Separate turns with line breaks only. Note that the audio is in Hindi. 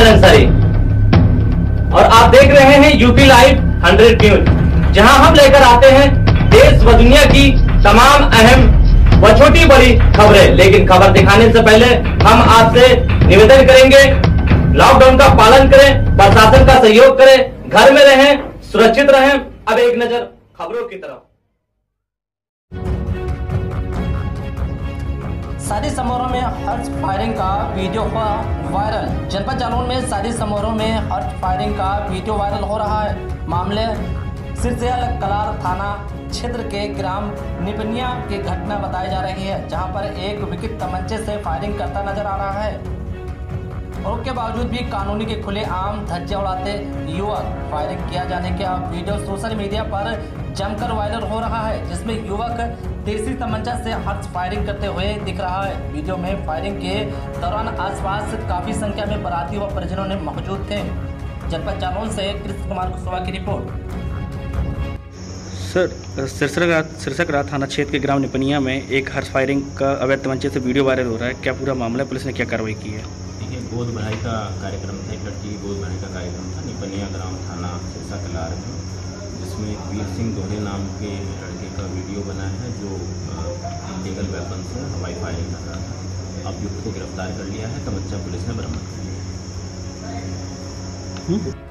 मोहम्मद अंसारी और आप देख रहे हैं यूपी लाइव हंड्रेड न्यूज़ जहाँ हम लेकर आते हैं देश व दुनिया की तमाम अहम व छोटी बड़ी खबरें। लेकिन खबर दिखाने से पहले हम आपसे निवेदन करेंगे लॉकडाउन का पालन करें, प्रशासन का सहयोग करें, घर में रहें, सुरक्षित रहें। अब एक नज़र खबरों की तरफ़।
शादी समारोह में हर्ष फायरिंग का वीडियो हुआ वायरल। जनपद जालौन में शादी समारोह में हर्ष फायरिंग का वीडियो वायरल हो रहा है। मामले सिरसियाल कलार थाना क्षेत्र के ग्राम निपनिया की घटना बताई जा रही है, जहाँ पर एक विकट तमंचे से फायरिंग करता नज़र आ रहा है। और उसके बावजूद भी कानूनी के खुले आम धज्जे उड़ाते युवक फायरिंग किया जाने का वीडियो सोशल मीडिया पर जमकर वायरल हो रहा है, जिसमें युवक देसी तमंचा से हर्ष फायरिंग करते हुए दिख रहा है। वीडियो में फायरिंग के दौरान आसपास काफ़ी संख्या में बराती व परिजनों ने मौजूद थे। जनपद जालौन से कृष्ण कुमार कुशवाहा की रिपोर्ट।
सर, सिरसरा सिरसकरा थाना क्षेत्र के ग्राम निपनिया में एक हर्ष फायरिंग का अवैध तमंचे से वीडियो वायरल हो रहा है। क्या पूरा मामला? पुलिस ने क्या कार्रवाई की है?
गोद बढ़ाई का कार्यक्रम था, एक लड़की की गोद बढ़ाई का कार्यक्रम था, निपनिया ग्राम थाना सिरसा कलार में, जिसमें वीर सिंह दोहरे नाम के लड़के का वीडियो बना है, जो इलीगल वेपन से हवाई फायरिंग कर रहा था अभियुक्त को गिरफ़्तार कर लिया है तमच्चा पुलिस ने बरामद कर लिया
हम्म?